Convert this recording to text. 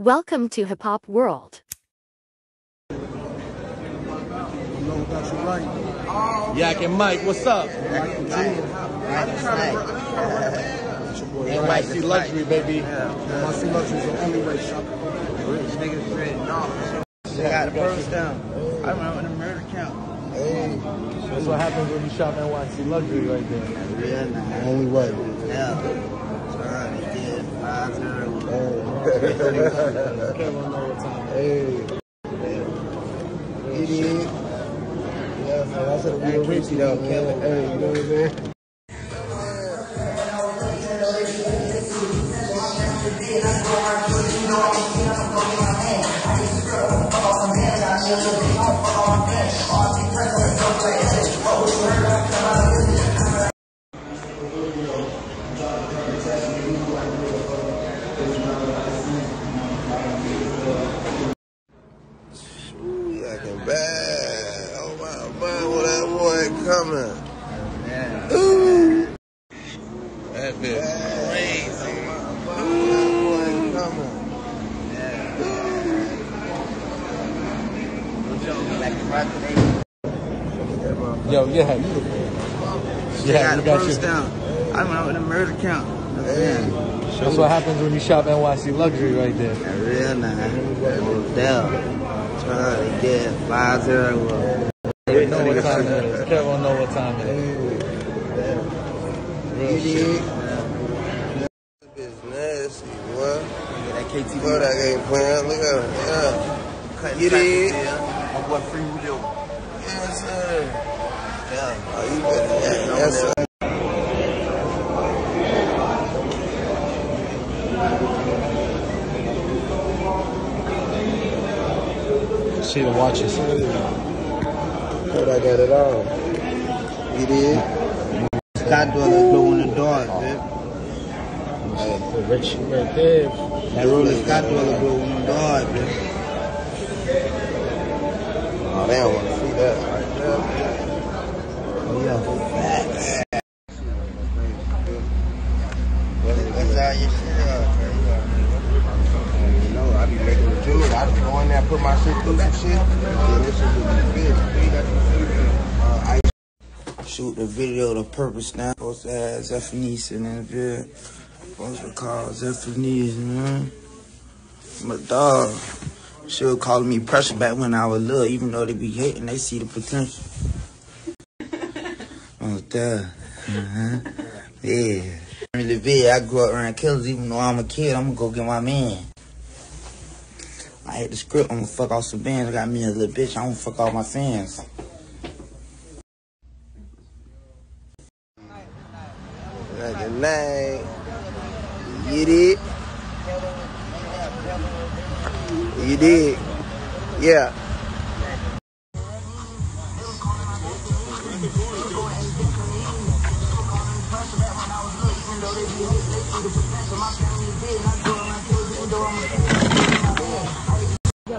Welcome to Hip Hop World. Yak and Mike, what's up? NYC Luxury, baby. NYC Luxury is the only way shop. This nigga's ready. No. They got the purse down. I remember the murder count. That's what happens when you shop NYC Luxury right there. Real nice. Only way. Yeah. Sorry, they did. Five zero. Everyone know what time. Hey. Is. Yeah, man. I said we were Richie though, man. Hey, you know what I'm saying? Ooh, bad. Oh my god, well that boy coming. Ooh, That bitch crazy. ooh, that boy coming. Like right today. Yo, yeah, you the They Yeah, got you got your. down. I remember the murder count. Hey, That's what happens when you shop NYC Luxury right there. Real nice. Hotel. They did. Five zero. You know what time it is. Everyone know what time it is. Real shit. that bitch nasty, boy. That KTV. Boy, that ain't playing. Look at him. Yeah. In. there. My boy Free Julio. Yes, sir. Yeah. Oh, you better. Yes, sir. See the watches. But I got it all. You did? Scott door that glow in the dark, man. Rich right there. That roller Scott door that glow in the dark, man. Oh, they don't want to see that right there. Oh, yeah. There put my shit through some shit. Then this shit just be big. I Shoot the video, the purpose now. Supposed to have Zephanies in the video. Supposed to call Zephanies, man. My dog. She was calling me pressure back when I was little, even though they be hating, they see the potential. Oh, duh. Uh-huh. Yeah. In the I grew up around killers, even though I'm a kid, I'm gonna go get my man. I hit the script, I'm gonna fuck off some bands. I got me a little bitch, I'm gonna fuck off my fans. like a night. You it? You did? Yeah.